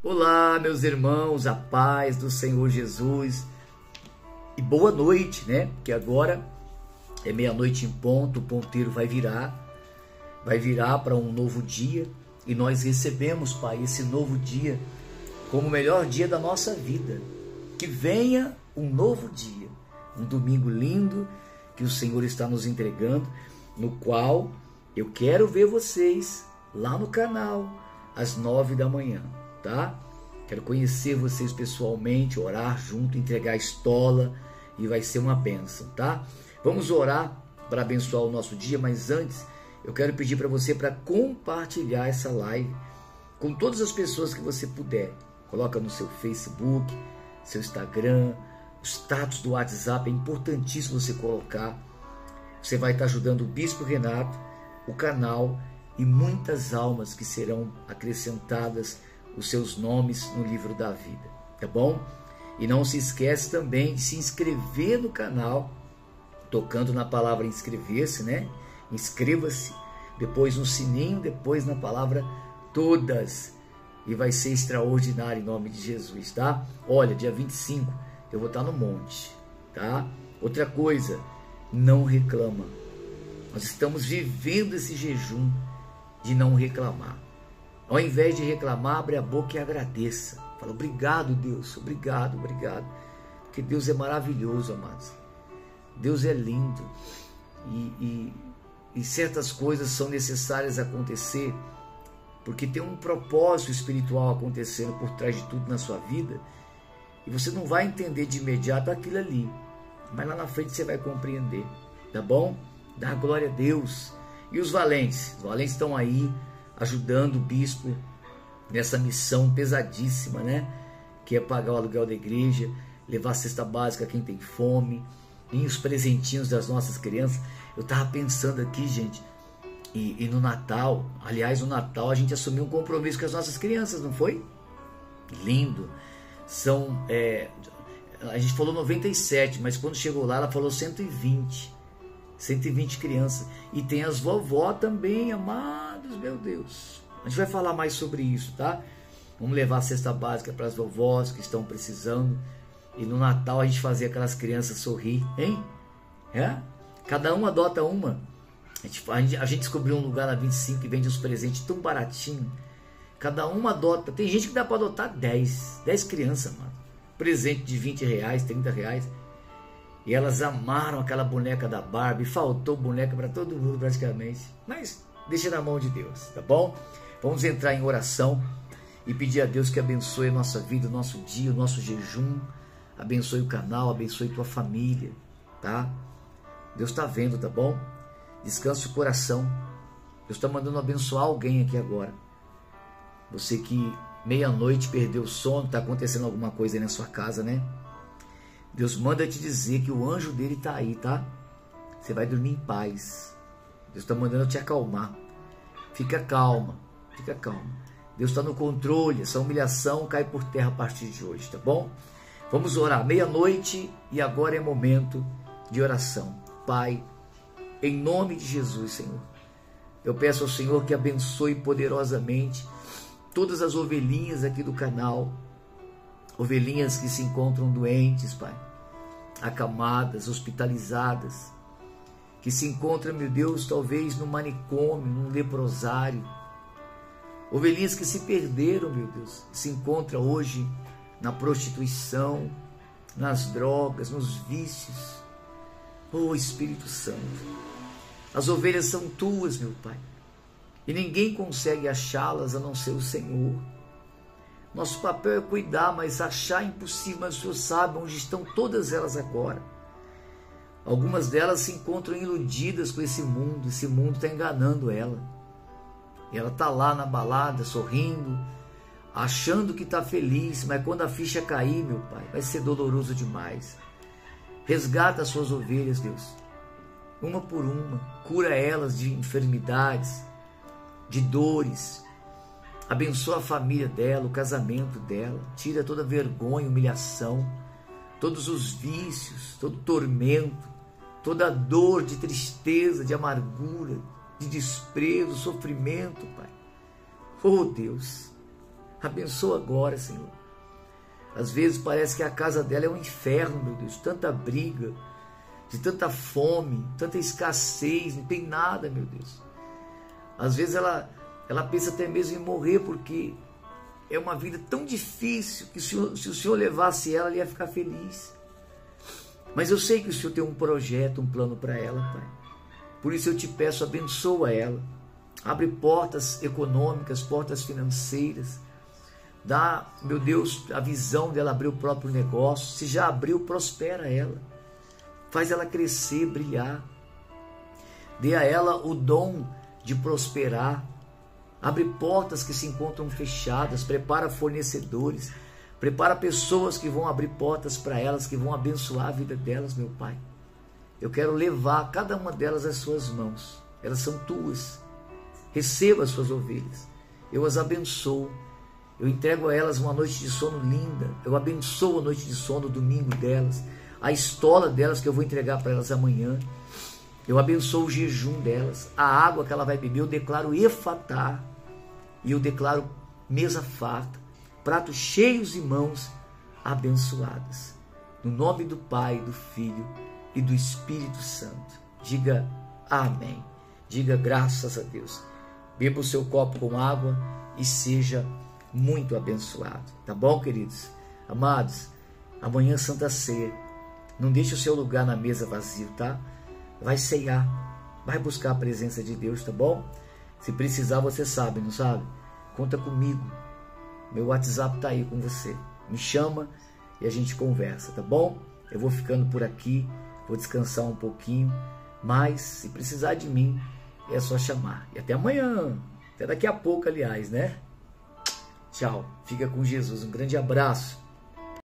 Olá, meus irmãos, a paz do Senhor Jesus e boa noite, né? Que agora é meia-noite em ponto, o ponteiro vai virar, vai virar para um novo dia e nós recebemos, Pai, esse novo dia como o melhor dia da nossa vida. Que venha um novo dia, um domingo lindo que o Senhor está nos entregando, no qual eu quero ver vocês lá no canal às nove da manhã tá? Quero conhecer vocês pessoalmente, orar junto, entregar a estola e vai ser uma benção, tá? Vamos orar para abençoar o nosso dia, mas antes eu quero pedir para você para compartilhar essa live com todas as pessoas que você puder. Coloca no seu Facebook, seu Instagram, o status do WhatsApp, é importantíssimo você colocar. Você vai estar ajudando o Bispo Renato, o canal e muitas almas que serão acrescentadas os seus nomes no livro da vida, tá bom? E não se esquece também de se inscrever no canal, tocando na palavra inscrever-se, né? Inscreva-se, depois no sininho, depois na palavra todas. E vai ser extraordinário em nome de Jesus, tá? Olha, dia 25 eu vou estar no monte, tá? Outra coisa, não reclama. Nós estamos vivendo esse jejum de não reclamar. Ao invés de reclamar, abre a boca e agradeça. Fala, obrigado, Deus, obrigado, obrigado. Porque Deus é maravilhoso, amados. Deus é lindo. E, e, e certas coisas são necessárias acontecer, porque tem um propósito espiritual acontecendo por trás de tudo na sua vida. E você não vai entender de imediato aquilo ali. Mas lá na frente você vai compreender. Tá bom? Dá glória a Deus. E os valentes? Os valentes estão aí ajudando o bispo nessa missão pesadíssima, né? Que é pagar o aluguel da igreja, levar a cesta básica a quem tem fome, e os presentinhos das nossas crianças. Eu tava pensando aqui, gente, e, e, no Natal, aliás, no Natal a gente assumiu um compromisso com as nossas crianças, não foi? Lindo. São, é, a gente falou 97, mas quando chegou lá ela falou 120. 120 crianças. E tem as vovó também, amados, meu Deus. A gente vai falar mais sobre isso, tá? Vamos levar a cesta básica para as vovós que estão precisando. E no Natal a gente fazer aquelas crianças sorrir, hein? É? Cada um adota uma. A gente, a gente, descobriu um lugar na 25 que vende uns presentes tão baratinho. Cada uma adota. Tem gente que dá para adotar 10. 10 crianças, mano. Presente de 20 reais, 30 reais. E elas amaram aquela boneca da Barbie. Faltou boneca para todo mundo praticamente. Mas deixa na mão de Deus, tá bom? Vamos entrar em oração e pedir a Deus que abençoe a nossa vida, o nosso dia, o nosso jejum. Abençoe o canal, abençoe tua família, tá? Deus está vendo, tá bom? Descanse o coração. Deus está mandando abençoar alguém aqui agora. Você que meia-noite perdeu o sono, está acontecendo alguma coisa aí na sua casa, né? Deus manda te dizer que o anjo dele está aí, tá? Você vai dormir em paz. Deus está mandando te acalmar. Fica calma, fica calma. Deus está no controle. Essa humilhação cai por terra a partir de hoje, tá bom? Vamos orar meia-noite e agora é momento de oração. Pai, em nome de Jesus, Senhor, eu peço ao Senhor que abençoe poderosamente todas as ovelhinhas aqui do canal, ovelhinhas que se encontram doentes, Pai acamadas, hospitalizadas, que se encontram, meu Deus, talvez no manicômio, num leprosário. Ovelhinhas que se perderam, meu Deus, se encontram hoje na prostituição, nas drogas, nos vícios. Oh Espírito Santo, as ovelhas são tuas, meu Pai, e ninguém consegue achá-las a não ser o Senhor. Nosso papel é cuidar, mas achar impossível, mas o Senhor sabe onde estão todas elas agora. Algumas delas se encontram iludidas com esse mundo, esse mundo está enganando ela. E ela está lá na balada, sorrindo, achando que está feliz, mas quando a ficha cair, meu Pai, vai ser doloroso demais. Resgata as suas ovelhas, Deus, uma por uma, cura elas de enfermidades, de dores, Abençoa a família dela, o casamento dela. Tira toda vergonha, humilhação, todos os vícios, todo tormento, toda dor de tristeza, de amargura, de desprezo, sofrimento, Pai. Oh Deus, Abençoa agora, Senhor. Às vezes parece que a casa dela é um inferno, meu Deus, tanta briga, de tanta fome, tanta escassez, não tem nada, meu Deus. Às vezes ela, ela pensa até mesmo em morrer porque é uma vida tão difícil que se o, se o Senhor levasse ela, ela ia ficar feliz. Mas eu sei que o Senhor tem um projeto, um plano para ela, Pai. Por isso eu te peço, abençoa ela. Abre portas econômicas, portas financeiras. Dá, meu Deus, a visão dela abrir o próprio negócio. Se já abriu, prospera ela. Faz ela crescer, brilhar. Dê a ela o dom de prosperar. Abre portas que se encontram fechadas. Prepara fornecedores. Prepara pessoas que vão abrir portas para elas, que vão abençoar a vida delas, meu Pai. Eu quero levar cada uma delas às suas mãos. Elas são tuas. Receba as suas ovelhas. Eu as abençoo. Eu entrego a elas uma noite de sono linda. Eu abençoo a noite de sono, domingo delas. A estola delas que eu vou entregar para elas amanhã. Eu abençoo o jejum delas. A água que ela vai beber, eu declaro efatá. E eu declaro mesa farta. Pratos cheios e mãos abençoadas. No nome do Pai, do Filho e do Espírito Santo. Diga amém. Diga graças a Deus. Beba o seu copo com água e seja muito abençoado. Tá bom, queridos? Amados, amanhã Santa Ceia. Não deixe o seu lugar na mesa vazio, tá? Vai ceiar. Vai buscar a presença de Deus, tá bom? Se precisar, você sabe, não sabe? Conta comigo. Meu WhatsApp tá aí com você. Me chama e a gente conversa, tá bom? Eu vou ficando por aqui, vou descansar um pouquinho, mas se precisar de mim, é só chamar. E até amanhã. Até daqui a pouco, aliás, né? Tchau. Fica com Jesus. Um grande abraço.